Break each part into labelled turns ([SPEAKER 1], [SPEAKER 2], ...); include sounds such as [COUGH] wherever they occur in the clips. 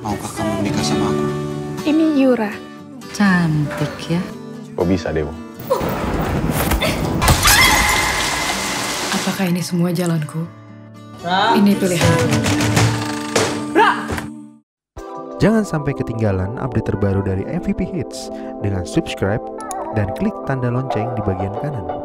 [SPEAKER 1] Maukah kamu menikah sama aku?
[SPEAKER 2] Ini Yura.
[SPEAKER 3] Cantik ya.
[SPEAKER 4] Kok bisa, Dewo?
[SPEAKER 3] Apakah ini semua jalanku? Ini pilihanku.
[SPEAKER 5] Jangan sampai ketinggalan update terbaru dari MVP Hits dengan subscribe dan klik tanda lonceng di bagian kanan.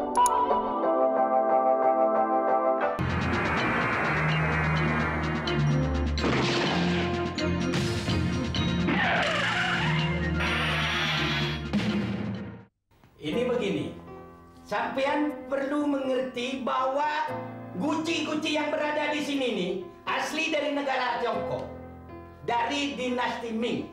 [SPEAKER 6] Yang berada di sini nih asli dari negara Tiongkok, dari dinasti Ming.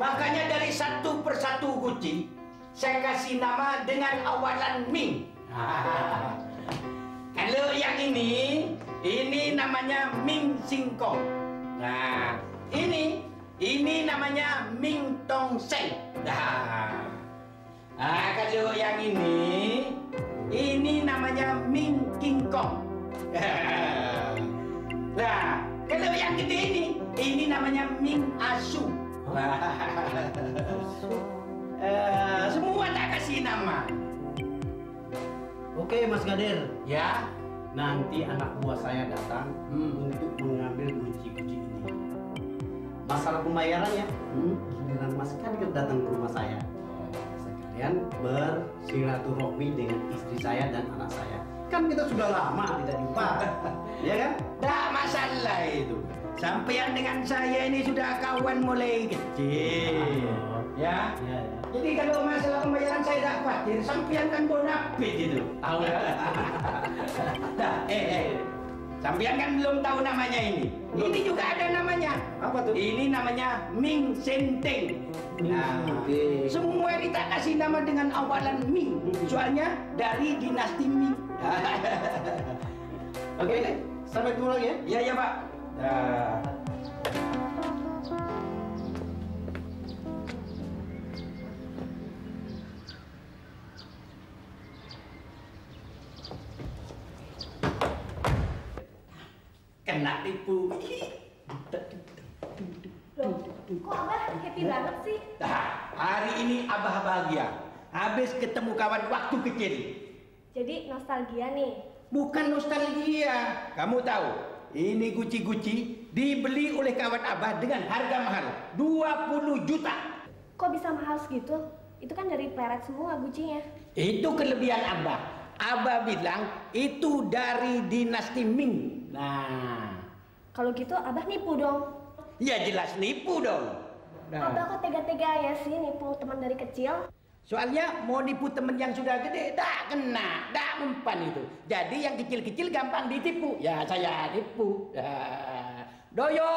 [SPEAKER 6] Makanya dari satu persatu guci saya kasih nama dengan awalan Ming. [LAUGHS] Kalau yang ini, ini namanya Ming Singkong. Nah, ini, ini namanya Ming Tong Seng. Nah, Ah, kalau yang ini, ini namanya Ming King Kong. [LAUGHS] nah, kalau yang gede ini, ini namanya Ming Asu. [LAUGHS] Eh, semua tak kasih nama.
[SPEAKER 7] Oke Mas Gadir,
[SPEAKER 6] Ya,
[SPEAKER 7] nanti anak buah saya datang
[SPEAKER 6] Hmm.
[SPEAKER 7] untuk mengambil kunci-kunci ini. Masalah pembayaran ya, hmm. giliran Mas Gadir datang ke rumah saya. Sekalian bersilaturahmi dengan istri saya dan anak saya. Kan kita sudah lama tidak jumpa, [LAUGHS] ya kan?
[SPEAKER 6] tak masalah itu. Sampean dengan saya ini sudah kawan mulai kecil. Ya.
[SPEAKER 7] Ya, ya.
[SPEAKER 6] Jadi kalau masalah pembayaran saya tak khawatir, sampean kan bonafit gitu. Tahu ya? [LAUGHS] nah, eh, eh. Sampean kan belum tahu namanya ini. Ini juga ada namanya.
[SPEAKER 7] Apa tuh?
[SPEAKER 6] Ini namanya Ming Senteng. Nah,
[SPEAKER 7] Senteng.
[SPEAKER 6] semua ini tak kasih nama dengan awalan Ming. Soalnya dari dinasti Ming. [LAUGHS]
[SPEAKER 7] Oke, sampai ketemu lagi ya.
[SPEAKER 6] Iya, iya, Pak. Nah. Kena tipu.
[SPEAKER 8] Loh, kok abah happy banget sih?
[SPEAKER 6] Nah, hari ini Abah bahagia. Habis ketemu kawan waktu kecil.
[SPEAKER 8] Jadi nostalgia nih.
[SPEAKER 6] Bukan nostalgia. Kamu tahu, ini guci-guci dibeli oleh kawan Abah dengan harga mahal. 20 juta.
[SPEAKER 8] Kok bisa mahal segitu? Itu kan dari pleret semua gucinya.
[SPEAKER 6] Itu kelebihan Abah. Abah bilang itu dari dinasti Ming. Nah,
[SPEAKER 8] Kalau gitu abah nipu dong.
[SPEAKER 6] ya jelas nipu dong. Nah,
[SPEAKER 8] Abah kok tega-tega ya sih nipu teman dari kecil?
[SPEAKER 6] soalnya mau nipu temen yang sudah gede, tak kena, tak mempan itu. Jadi yang kecil-kecil gampang ditipu. Ya saya tipu. Ya. Doyo.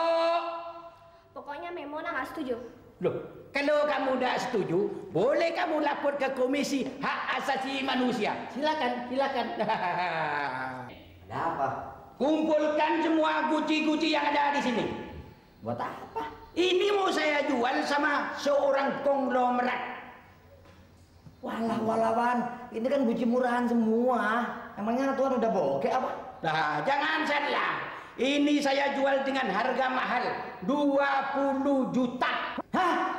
[SPEAKER 8] Pokoknya Memona nggak setuju.
[SPEAKER 6] Loh, kalau kamu tidak setuju, boleh kamu lapor ke Komisi Hak Asasi Manusia. Silakan, silakan. [LAUGHS]
[SPEAKER 7] Ada apa?
[SPEAKER 6] Kumpulkan semua guci-guci yang ada di sini.
[SPEAKER 7] Buat apa?
[SPEAKER 6] Ini mau saya jual sama seorang konglomerat.
[SPEAKER 9] Walah walawan, ini kan guci murahan semua. Emangnya Tuhan udah bokeh apa?
[SPEAKER 6] Nah, jangan salah. Ini saya jual dengan harga mahal 20 juta.
[SPEAKER 9] Hah?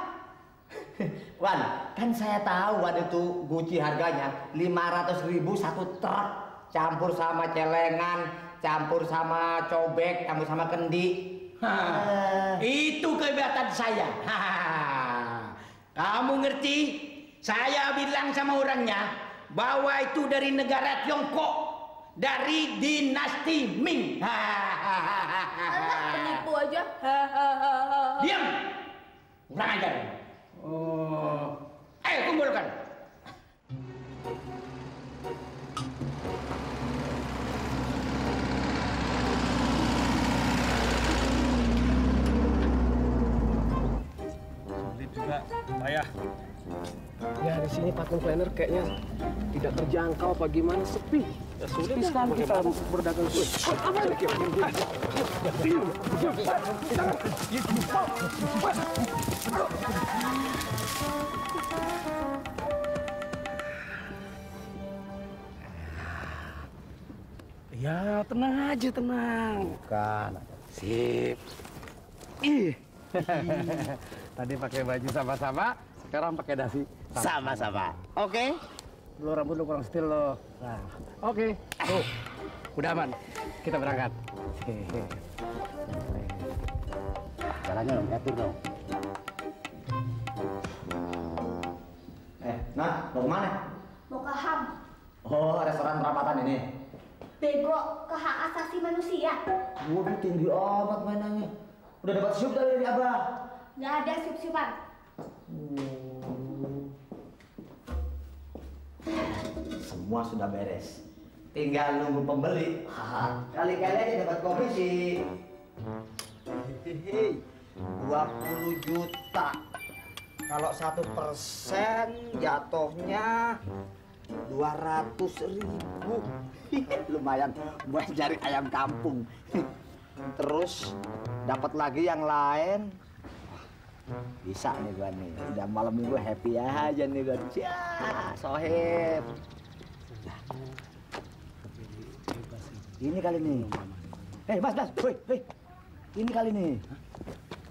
[SPEAKER 9] [LAUGHS] Wan, kan saya tahu Wan itu guci harganya 500 ribu satu truk. Campur sama celengan, campur sama cobek, campur sama kendi.
[SPEAKER 6] Hah, itu kebetulan saya. Kamu ngerti? Saya bilang sama orangnya bahwa itu dari negara Tiongkok, dari dinasti Ming.
[SPEAKER 8] Alah, penipu aja.
[SPEAKER 6] Diam. Kurang ajar. Oh. Ayo kumpulkan.
[SPEAKER 10] Juga, payah. Ya di sini patung planner kayaknya tidak terjangkau apa gimana sepi. Ya, sulit sekali kita berdagang kue. Ya tenang aja tenang.
[SPEAKER 9] Bukan.
[SPEAKER 10] Sip. Ih, [LAUGHS] Tadi pakai baju sama-sama, sekarang pakai dasi.
[SPEAKER 9] Sama-sama. Oke.
[SPEAKER 10] Lo rambut lo kurang stil lo. Nah, oke. Tuh, udah aman. Kita berangkat.
[SPEAKER 9] Jalannya dong, atur dong. Eh, nah, mau ke mana?
[SPEAKER 8] Mau ke HAM.
[SPEAKER 9] Oh, restoran perapatan ini.
[SPEAKER 8] Bego ke hak asasi manusia.
[SPEAKER 9] Waduh, tinggi amat mainannya. Udah dapat siup dari Abah.
[SPEAKER 8] Nggak ada siup-siupan.
[SPEAKER 9] Semua sudah beres. Tinggal nunggu pembeli. Kali-kali aja dapat komisi. Hehehe. 20 juta. Kalau satu persen jatuhnya 200 ribu. Lumayan buat cari ayam kampung. Terus dapat lagi yang lain. Bisa nih gua nih. Udah malam minggu happy aja nih gua. Ya, sohib. Ini kali nih. Hei, Mas, Mas. Woi, hei. Ini kali nih.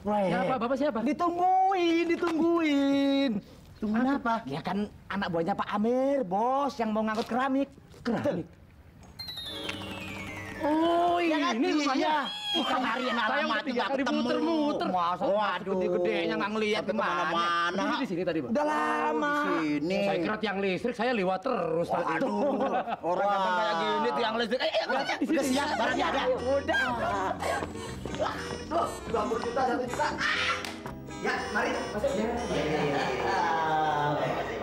[SPEAKER 9] Woi.
[SPEAKER 10] Siapa? Bapak siapa?
[SPEAKER 9] Ditungguin, ditungguin. Tungguin apa? Ya kan anak buahnya Pak Amir, bos yang mau ngangkut keramik. Keramik.
[SPEAKER 10] Oh,
[SPEAKER 9] Ya kan?
[SPEAKER 10] ini rumahnya.
[SPEAKER 9] Ikan hari yang
[SPEAKER 10] Saya
[SPEAKER 9] alamat
[SPEAKER 10] tiga kali muter-muter.
[SPEAKER 9] Masa
[SPEAKER 10] Waduh.
[SPEAKER 9] gede-gedenya nggak ke
[SPEAKER 10] mana-mana.
[SPEAKER 9] ke
[SPEAKER 10] mana-mana. Ini di sini tadi, Bang?
[SPEAKER 9] Udah lama.
[SPEAKER 7] Sini.
[SPEAKER 10] Saya kira tiang listrik, saya lewat terus tadi.
[SPEAKER 9] Aduh, [LAUGHS] orang gampang kayak gini tiang listrik. Eh, udah, udah siap, barangnya ada. Udah. Loh, 20 juta, 1 juta. Ya, mari. Masuk.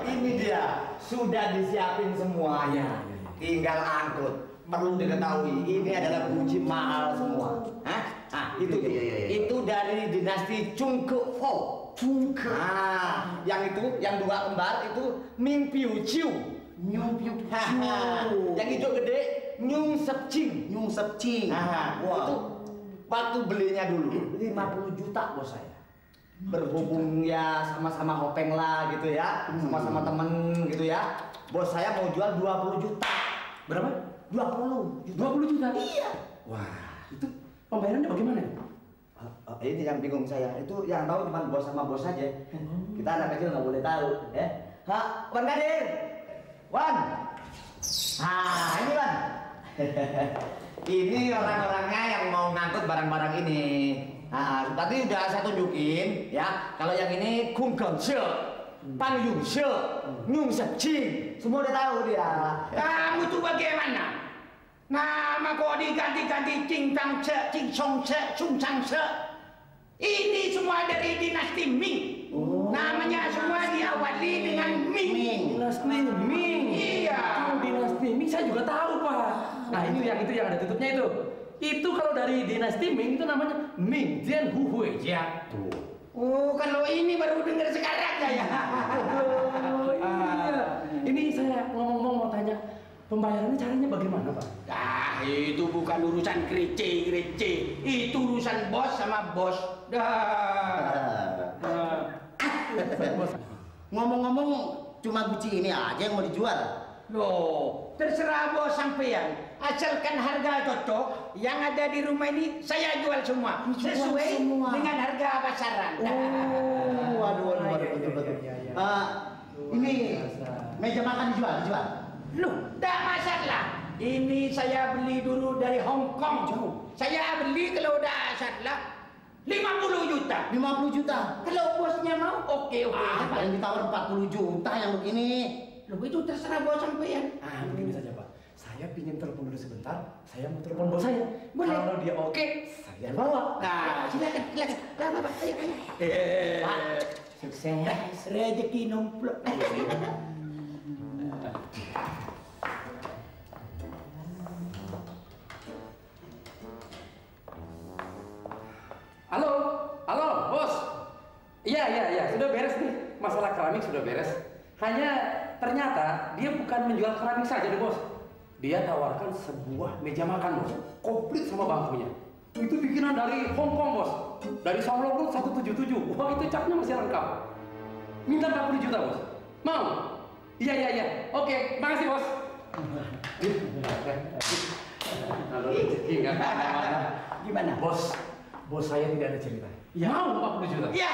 [SPEAKER 9] Ini dia, sudah disiapin semuanya. Tinggal angkut. Perlu diketahui, ini adalah kunci mahal semua. Hah? Ah, itu tuh. Itu dari dinasti Chungke Fo. Chungke. Ah, yang itu, yang dua kembar itu Ming Piu Chiu. Nyung Piu Chiu. Yang hijau gede Nyung Sep Ching. Nyung Sep Ching. Nah, itu waktu belinya dulu 50 juta bos saya. Berhubung ya sama-sama hopeng lah gitu ya, sama-sama temen gitu ya. Bos saya mau jual 20 juta.
[SPEAKER 10] Berapa?
[SPEAKER 9] 20 juta.
[SPEAKER 10] 20 juta?
[SPEAKER 9] Iya.
[SPEAKER 10] Wah, itu pembayarannya bagaimana?
[SPEAKER 9] Ah, ini yang bingung saya. Itu yang tahu cuma bos sama bos saja. Kita anak kecil nggak boleh tahu, ya. Ha, Wan Kadir. Wan. Ah, ini Wan. [LAUGHS] ini orang-orangnya yang mau ngangkut barang-barang ini. Ah, tadi udah saya tunjukin, ya. Kalau yang ini Kung Gong Shil, Pang Yung Shil, Nyung Sep Ching. Semua udah tahu dia.
[SPEAKER 6] Kamu tuh bagaimana? Nama kok diganti-ganti Cing Tang Ce, Cing Song Ce, Chung Chang Ce. Ini semua dari dinasti Ming. Namanya semua diawali dengan Ming.
[SPEAKER 10] Dinasti Ming.
[SPEAKER 6] Iya.
[SPEAKER 10] Oh, dinasti Ming saya juga tahu, Pak. Nah, itu yang itu yang ada tutupnya itu. Itu kalau dari dinasti Ming itu namanya Ming Jian Hu Hui Jia. Tuh.
[SPEAKER 6] Oh, kalau ini baru dengar sekarang saya.
[SPEAKER 10] Oh, iya. Ini saya ngomong-ngomong mau tanya, pembayarannya caranya bagaimana, Pak?
[SPEAKER 6] Nah, itu bukan urusan kerece-kerece. Itu urusan bos sama bos. Dah.
[SPEAKER 7] Ngomong-ngomong, cuma Gucci ini aja yang mau dijual.
[SPEAKER 6] Loh, terserah bos sampean. Asalkan harga cocok, yang ada di rumah ini saya jual semua. Sesuai
[SPEAKER 7] semua.
[SPEAKER 6] dengan harga pasaran.
[SPEAKER 7] Oh, waduh, waduh, waduh, betul, betul. Ah, ini meja makan dijual, dijual.
[SPEAKER 6] Loh, tidak masalah. Ini saya beli dulu dari Hong Kong. Saya beli kalau udah salah 50 juta.
[SPEAKER 7] 50 juta.
[SPEAKER 6] Kalau bosnya mau, oke oke.
[SPEAKER 7] Ah, paling ditawar 40 juta yang begini.
[SPEAKER 6] Loh, itu terserah bos sampean.
[SPEAKER 10] Ah, begini saja, Pak. Saya pingin telepon dulu sebentar. Saya mau telepon bos saya.
[SPEAKER 6] Boleh.
[SPEAKER 10] Kalau dia oke, saya bawa.
[SPEAKER 6] Nah, silakan, silakan. Nah, Bapak, ayo, ayo.
[SPEAKER 9] Pak, sukses.
[SPEAKER 6] Rezeki nomplok. [LAUGHS]
[SPEAKER 10] Halo, halo, bos. Iya, iya, iya, sudah beres nih. Masalah keramik sudah beres. Hanya ternyata dia bukan menjual keramik saja nih, bos. Dia tawarkan sebuah meja makan, bos. Komplit sama bangkunya. Itu bikinan dari Hong Kong, bos. Dari Solo Road 177. Wah, itu capnya masih lengkap. Minta 40 juta, bos. Mau? Iya, iya, iya. Oke, makasih, bos. Kalau rezeki nggak ke mana-mana.
[SPEAKER 6] Gimana?
[SPEAKER 10] Bos, bos saya tidak ada cerita.
[SPEAKER 6] Ya.
[SPEAKER 10] Mau 40 juta.
[SPEAKER 6] Ya.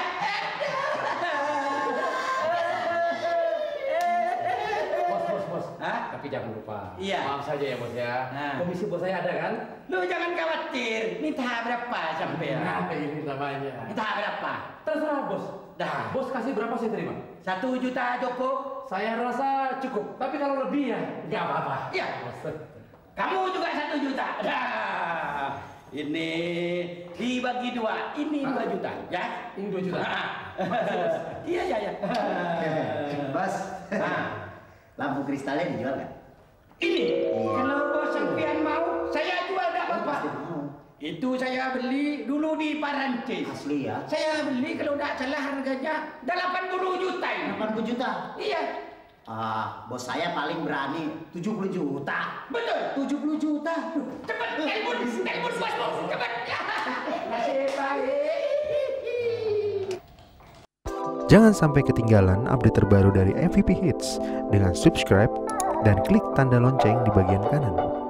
[SPEAKER 10] Bos, bos, bos.
[SPEAKER 6] Hah?
[SPEAKER 10] Tapi jangan lupa.
[SPEAKER 6] Iya.
[SPEAKER 10] Maaf saja ya bos ya.
[SPEAKER 6] Nah.
[SPEAKER 10] Komisi bos saya ada kan?
[SPEAKER 6] Lu jangan khawatir. Minta berapa sampean?
[SPEAKER 10] Nah, ini namanya.
[SPEAKER 6] Minta berapa?
[SPEAKER 10] Terserah bos.
[SPEAKER 6] Dah.
[SPEAKER 10] Bos kasih berapa saya terima?
[SPEAKER 6] Satu juta cukup.
[SPEAKER 10] Saya rasa cukup. Tapi kalau lebih ya nggak apa-apa.
[SPEAKER 6] Iya.
[SPEAKER 10] Bos.
[SPEAKER 6] Kamu juga satu juta. Dah. Ini dibagi dua. Ini dua juta. Ya.
[SPEAKER 10] Ini 2 juta.
[SPEAKER 6] Ah. [LAUGHS] Iya, iya, iya.
[SPEAKER 9] Bos,
[SPEAKER 6] Ah.
[SPEAKER 9] lampu kristalnya dijual nggak?
[SPEAKER 6] Ini. Kalau bos sampean mau, saya jual bapak.
[SPEAKER 9] mau.
[SPEAKER 6] Itu saya beli dulu di Parancis.
[SPEAKER 9] Asli ya?
[SPEAKER 6] Saya beli kalau tidak salah harganya 80 juta ini.
[SPEAKER 9] 80 juta.
[SPEAKER 6] Iya,
[SPEAKER 9] Ah, bos saya paling berani 70 juta.
[SPEAKER 6] betul.
[SPEAKER 9] 70 juta.
[SPEAKER 6] Cepat, telepon, telepon bos, bos. Cepat. Nasib [LAUGHS] baik.
[SPEAKER 5] Jangan sampai ketinggalan update terbaru dari MVP Hits dengan subscribe dan klik tanda lonceng di bagian kanan.